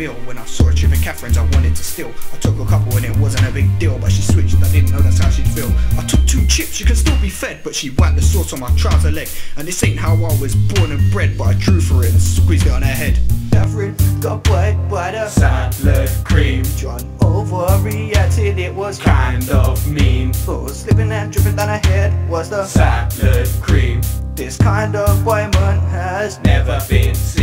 meal. When I saw her tripping Catherine's, I wanted to steal. I took a couple and it wasn't a big deal, but she switched. I didn't know that's how she'd feel. I took two chips, she can still be fed, but she wiped the sauce on my trouser leg. And this ain't how I was born and bred, but I drew for it and squeezed it on her head. Catherine got white by the Salad cream, John overreacted, it was kind of mean. Oh, slipping and dripping down her head was the Salad cream, This kind of woman has never been seen.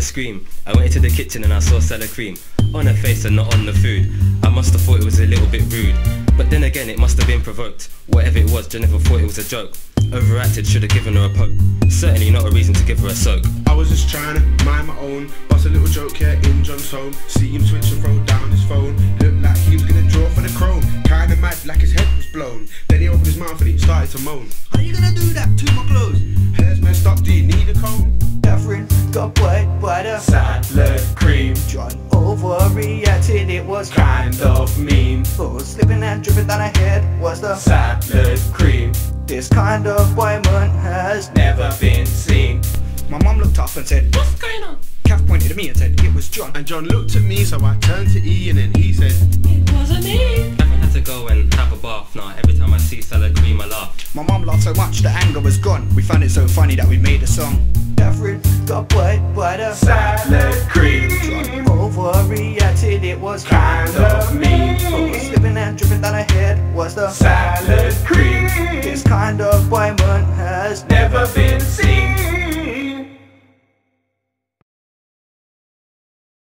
I a scream. I went into the kitchen and I saw salad cream on her face and not on the food. I must have thought it was a little bit rude. But then again, it must have been provoked. Whatever it was, Jennifer thought it was a joke. Overacted, should have given her a poke. Certainly not a reason to give her a soak. I was just trying to mind my own. Bust a little joke here in John's home. See him switch and throw down his phone. Looked like he was gonna draw for the chrome. Kinda mad, like his head was blown. Then he opened his mouth and he started to moan. How you gonna do that to my clothes? Hair's messed up, do you need a comb? Catherine got white by the Salad cream, John overreacted, it was kind of mean. Oh, slipping and dripping down her head was the Salad cream, This kind of woman has never been seen. My mum looked up and said, What's going on? Kath pointed at me and said, It was John. And John looked at me, so I turned to E and he said, It wasn't me Catherine had to go and have a bath now. Every time I see salad cream, I laugh. My mum laughed so much the anger was gone. We found it so funny that we made a song. Alfred got butt a Salad cream. Overreacted, it was kind of mean Slipping and dripping that I had was the Salad cream. It's kind of butter